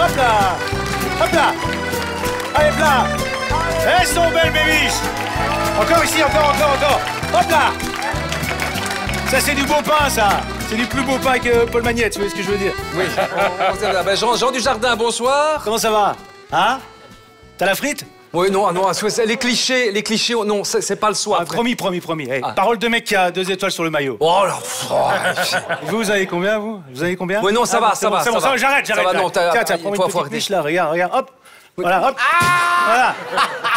Hop là Hop là Allez, plat! Elles sont belles, mes biches Encore ici, encore, encore, encore! Hop là! Ça, c'est du beau pain, ça! C'est du plus beau pain que Paul Magnette, tu vois ce que je veux dire? Oui. on- on- on- ben, Jean, Jean Dujardin, bonsoir. Comment ça va? Hein? T'as la frite? Oui, non, ah non, c'est- les clichés, les clichés, oh, non, c'est pas le soir. Ah. Promis, promis, promis. Hey, Ah. Parole de mec qui a deux étoiles sur le maillot. Oh là, Vous, vous avez combien, vous? Vous avez combien? Oui, non, ça Ah, va, bon, ça bon, va, C'est bon, ça va. va, j'arrête, Ça j'arrête. va, non, t'as- Tiens, tiens, prends une petite niche là, regarde, regarde, hop Voilà, hop Voilà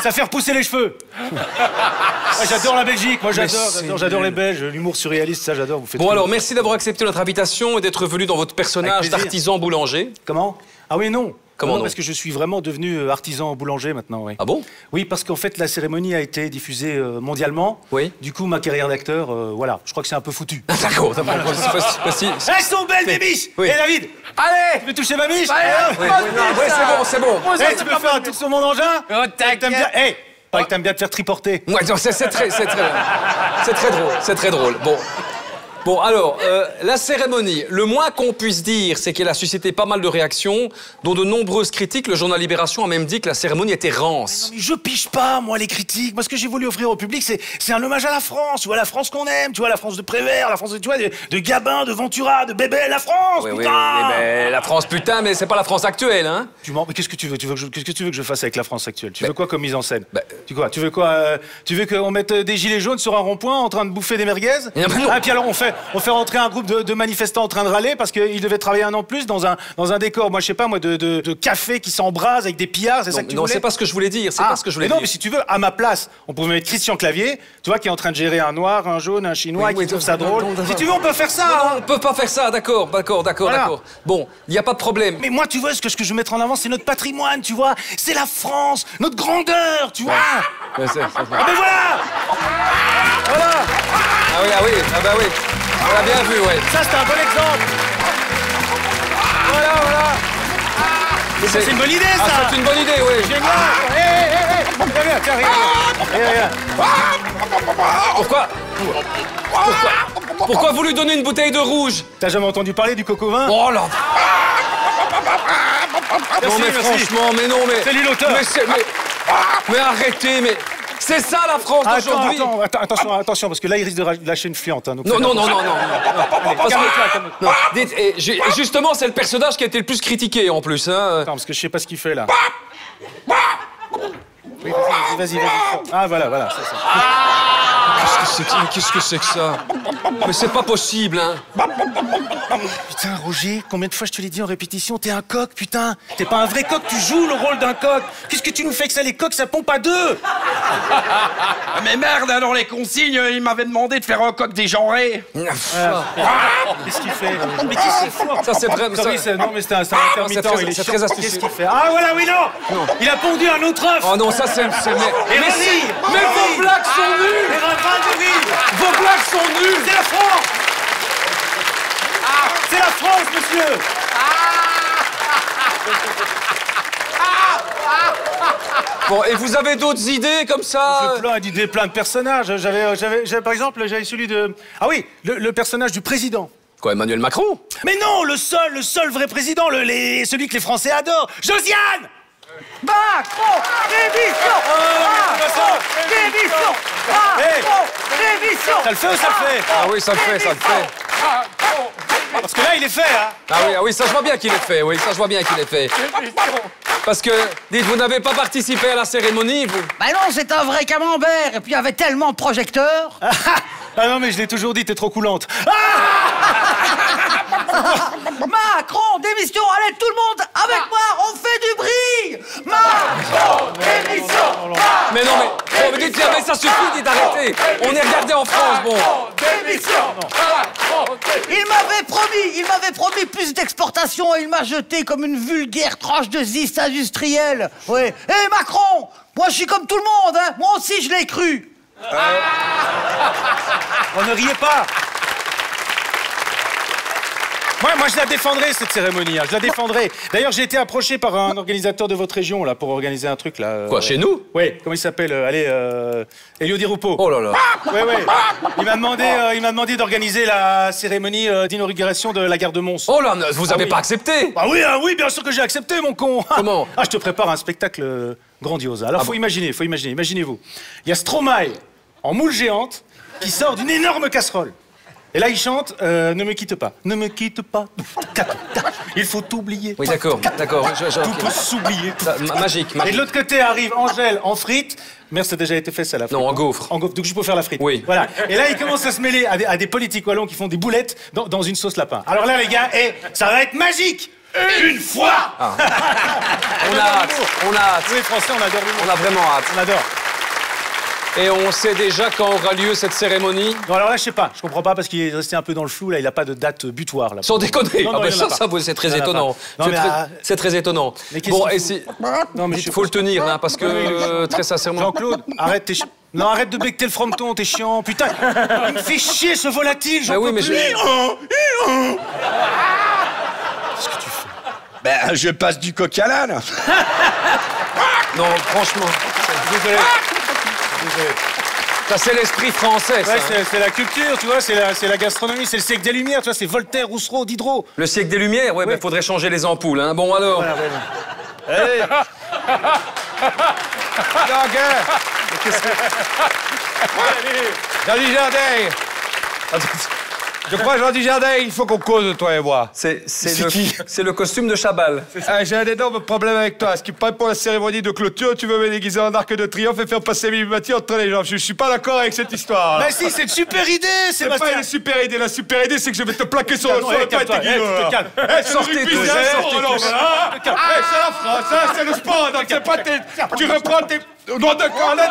Ça fait repousser les cheveux Ouais, J'adore la Belgique, moi j'adore, j'adore, les Belges, l'humour surréaliste, ça j'adore, vous faites Bon alors, merci d'avoir accepté notre invitation et d'être venu dans votre personnage d'artisan boulanger. Comment? Ah oui, non Comment non Parce que je suis vraiment devenu euh, artisan boulanger maintenant, oui. Ah bon? Oui, parce qu'en fait, la cérémonie a été diffusée euh, mondialement. Oui. Du coup, ma carrière d'acteur, euh, voilà, je crois que c'est un peu foutu. Ah, D'accord, d'accord, c'est pas si- Elles sont belles, mes biches Oui. Eh, David Allez Tu veux toucher ma biche Oui, Eh, hop. oui, c'est bon, c'est bon. Eh, tu veux faire un tour sur mon engin Oh, T'aimes bien Eh Paraît que t'aimes bien te faire triporter. Ouais, c'est très, c'est très, c'est très drôle, c'est très drôle. Bon, bon, alors, euh, la cérémonie, le moins qu'on puisse dire, c'est qu'elle a suscité pas mal de réactions, dont de nombreuses critiques. Le journal Libération a même dit que la cérémonie était rance. Mais je piche pas, moi, les critiques. Moi, ce que j'ai voulu offrir au public, c'est, un hommage à la France. Tu vois, la France qu'on aime. Tu vois, la France de Prévert, la France, de, tu vois, de, de Gabin, de Ventura, de Bébé, la France, Oui, putain oui, mais la France, putain, mais c'est pas la France actuelle, hein Tu mens, mais qu'est-ce que tu veux, tu veux que je, Qu'est-ce que tu veux que je fasse avec la France actuelle? Tu veux quoi comme mise en scène? bah, Tu quoi Tu veux quoi euh, Tu veux qu'on mette des gilets jaunes sur un rond-point en train de bouffer des merguez? Eh ben non. Ah, puis alors on fait, on fait rentrer un groupe de, de manifestants en train de râler parce qu'ils devaient travailler un an plus dans un, dans un décor, moi je sais pas moi, de, de, de café qui s'embrase avec des pillards, c'est ça que tu non, c'est pas ce que je voulais dire, c'est Ah, pas ce que je voulais mais non, dire. mais si tu veux, à ma place, on pouvait mettre Christian Clavier, tu vois, qui est en train de gérer un noir, un jaune, un chinois, Oui, qui oui, trouve ça drôle. non, non, si tu veux, on peut faire ça. Non, hein. on peut pas faire ça, d'accord, d'accord, d'accord, Voilà. d'accord. Bon, il y a pas de problème. Mais moi, tu vois, ce que, ce que je veux mettre en avant, c'est notre patrimoine, tu vois. C'est la France, notre grandeur, tu vois. Ouais, Ah ben voilà Voilà Ah oui, ah oui, ah bah oui. On l'a bien vu, ouais. Ça, c'est un bon exemple. Voilà, voilà. Mais ça, c'est une bonne idée, Ah, ça. c'est une bonne idée, oui. Génial. Hé, hé, hé. Viens, viens, tiens, regarde. Regarde, regarde. Pourquoi? Pourquoi? Pourquoi vous lui donnez une bouteille de rouge? T'as jamais entendu parler du coco vin? Oh là Non Merci, mais merci. franchement, mais non mais... C'est lui l'auteur. Mais, c'est- mais, mais arrêtez, mais... C'est ça la France d'aujourd'hui attends, attends, attention, attention, parce que là, il risque de lâcher une fliante. hein, Non, non, non, non, non, ju- justement, c'est le personnage qui a été le plus critiqué en plus. Hein. Attends, parce que je sais pas ce qu'il fait là. Oui, vas-y, vas-y. Ah, voilà, voilà, c'est ça. Qu'est-ce que c'est que, mais qu'est-ce que c'est que ça Mais c'est pas possible, hein. Putain, Roger, combien de fois je te l'ai dit en répétition, t'es un coq, putain. T'es pas un vrai coq, tu joues le rôle d'un coq. Qu'est-ce que tu nous fais que ça, les coqs, ça pompe à deux Ah, Mais merde, alors les consignes, euh, il m'avait demandé de faire un coq dégenré. Qu'est-ce qu'il fait Mais qu'est-ce qu'il fait Ça, c'est vraiment... Ah ça- non, mais c'est un, un intermittent, c'est très- il est très astucieux. Qu'est-ce qu'il fait? Ah, voilà, oui, non, Il a pondu un autre œuf. Oh non, ça c'est... c'est- Mais, mais Mais vos blagues sont nulles Vos blagues sont nulles. C'est la France. C'est la France, monsieur. Bon, et vous avez d'autres idées comme ça J'ai plein d'idées, plein de personnages. J'avais, j'avais, j'avais- par exemple, j'avais celui de... Ah oui, le, le personnage du président. Quoi, Emmanuel Macron? Mais non, le seul, le seul vrai président, le, les- celui que les Français adorent, Josiane Macron Démission Macron Démission Macron Démission Ça le fait ou ça le fait Ah oui, ça le fait, ça le fait. Parce que là, il est fait, hein. Ah oui, ah oui, ça je vois bien qu'il est fait, oui, ça je vois bien qu'il est fait. Parce que, dites, vous n'avez pas participé à la cérémonie, vous? Bah non, c'est un vrai camembert. Et puis il y avait tellement de projecteurs. Ah non, mais je l'ai toujours dit, t'es trop coulante. Macron Démission Allez, tout le monde avec moi On fait du bruit Macron Démission Mais non, mais, bon, mais dites, mais ça suffit, dites, arrêtez On est regardé en France, bon. Il m'avait promis, il m'avait promis plus d'exportation et il m'a jeté comme une vulgaire tranche de ziste industrielle. Ouais. Hé Macron, moi je suis comme tout le monde, hein. Moi aussi je l'ai cru. On ne riez pas Moi, moi, je la défendrai, cette cérémonie. hein, Je la défendrai. D'ailleurs, j'ai été approché par un organisateur de votre région, là, pour organiser un truc, là. euh, Quoi, chez nous? Oui, comment il s'appelle euh, Allez, euh, Elio Di Rupo. Oh là là. Il m'a demandé, euh, il m'a demandé d'organiser la cérémonie euh, d'inauguration de la gare de Mons. Oh là, vous avez oui. pas accepté? Ah oui, ah oui, bien sûr que j'ai accepté, mon con. Comment? Ah, je te prépare un spectacle grandiose. Alors, Ah faut bon? imaginer, faut imaginer. Imaginez-vous. Il y a Stromae en moule géante qui sort d'une énorme casserole. Et là, il chante euh, Ne me quitte pas. Ne me quitte pas. Il faut t'oublier. Oui, d'accord, d'accord. je- je- Tout peut s'oublier. Magique, Et de l'autre côté arrive Angèle en frites. Merde, ça a déjà été fait, ça, la frite. Non, en gaufre. En gaufre, donc je peux faire la frite. Oui. Voilà. Et là, il commence à se mêler à des, à des politiques wallons qui font des boulettes dans, dans une sauce lapin. Alors là, les gars, eh, ça va être magique Une fois On a hâte, on a hâte. Oui, les Français, on adore l'humour. On a vraiment hâte. On adore. Et on sait déjà quand aura lieu cette cérémonie Non, alors là, je sais pas. Je comprends pas parce qu'il est resté un peu dans le flou. Là, il a pas de date butoir. Là. Sans déconner. Non, non, ah ben en ça, ça, c'est très étonnant. Non, C'est très, étonnant. Mais qu'est-ce Bon, qu'il et faut si... Non, mais faut le tenir, hein, parce que euh, très sincèrement. Jean-Claude, arrête tes Non, arrête de becter le frometon, t'es chiant. Putain, il me fait chier ce volatile, j'en Bah oui, peux mais plus. je- Ben, je passe du coq à l'âne. Non, franchement. Désolé. Ça, c'est l'esprit français, ça. Ouais, hein. c'est la culture, tu vois, c'est la, la gastronomie, c'est le siècle des Lumières, tu vois, c'est Voltaire, Rousseau, Diderot. Le siècle des Lumières, ouais, il faudrait changer les ampoules. Hein. Bon, alors. Jean Jardin Je crois, Jean Jardin, il faut qu'on cause, toi et moi. C'est le, c'est le costume de Chabal. Ah, J'ai un énorme problème avec toi. Ce qui paraît pour la cérémonie de clôture, tu veux me déguiser en arc de triomphe et faire passer mes bâtis entre les jambes. Je suis pas d'accord avec cette histoire. Bah si, c'est une super idée, C'est pas une super idée. La super idée, c'est que je vais te plaquer sur le Calme-toi, sol eh, et pas eh. Eh, c'est le Sortez rugby, tous, c'est eh. Eh, la France, hein, c'est le sport, donc c'est pas tes... Tu reprends tes... Nom de corps, nom